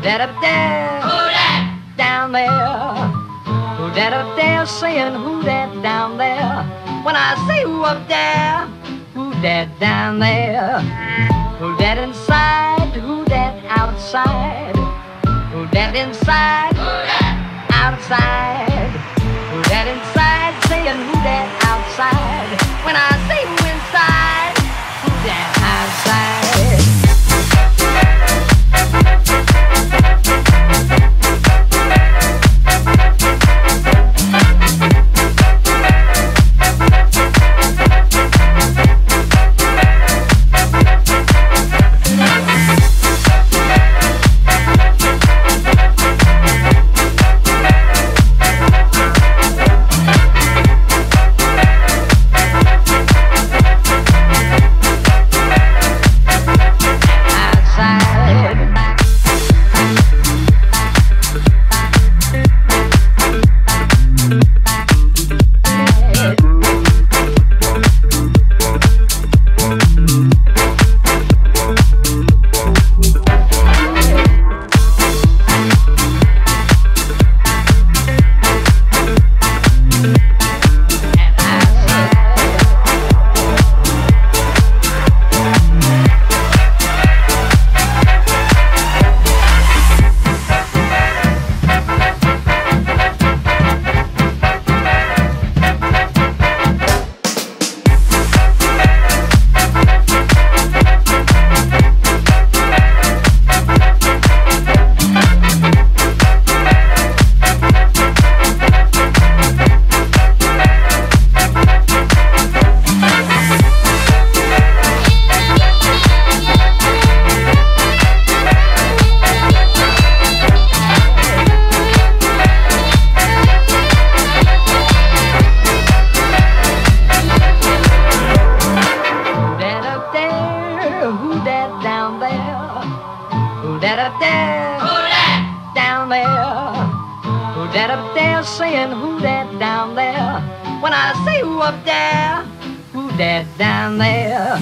Who that up there? Who that? Down there. Who that up there saying who that down there? When I say who up there, who that down there? Who that inside? Who that outside? Who that inside? Who that outside? Up there? Who that down there? Who that up there saying who that down there? When I say who up there, who that down there?